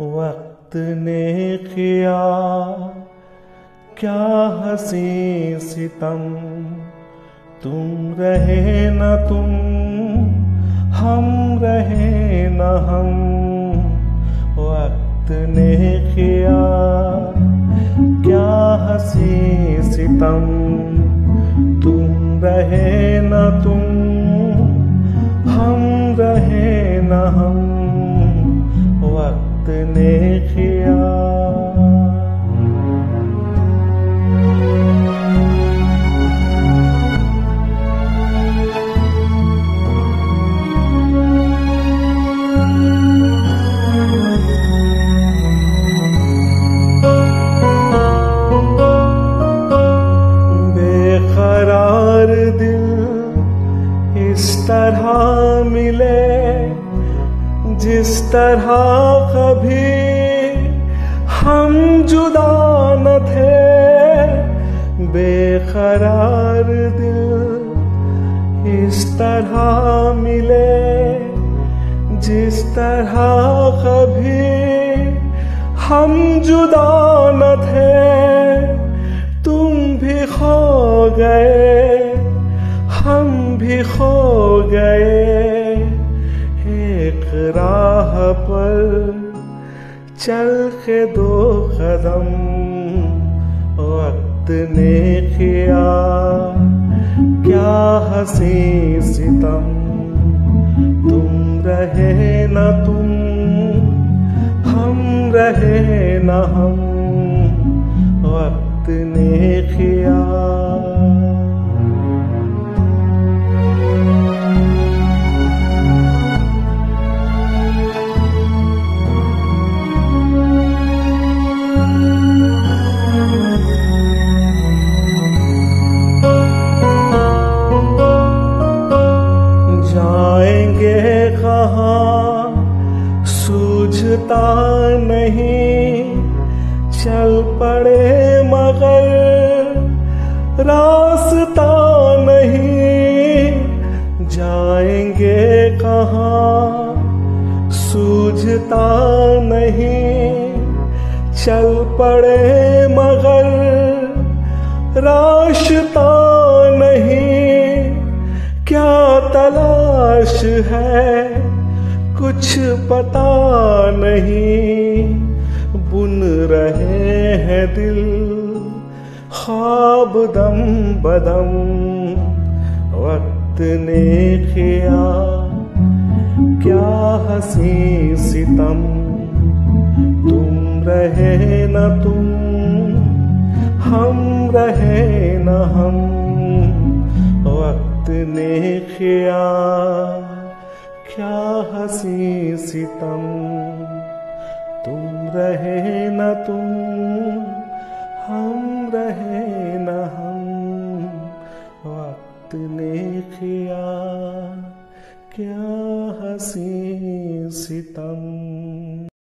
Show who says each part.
Speaker 1: वक्त ने किया, क्या हसी सितम? तुम रहे न तुम, हम रहे न हम। वक्त ने किया, क्या हसी सितम? तुम रहे न तुम, हम रहे न हम। वक्त ने जिस तरह कभी हम जुदा न थे, बेकरार दिल इस तरह मिले। जिस तरह कभी हम जुदा न थे, तुम भी खो गए, हम भी खो गए। एक राह पर चल के दो कदम, वक्त ने किया क्या हसी सितम। तुम रहे न तुम, हम रहे न हम। सूझता नहीं, चल पड़े मगर रास्ता नहीं, जाएँगे कहाँ? सूझता नहीं, चल पड़े मगर रास्ता नहीं। क्या तलाश है? कुछ पता नहीं। बुन रहे हैं दिल, ख्वाब दम बदम। वक्त ने किया क्या हसी सितम। तुम रहे न तुम, हम रहे न हम। वक्त ने किया क्या हसी सितम तुम रहे न तुम, हम रहे न हम। वक्त ने किया क्या हसी सितम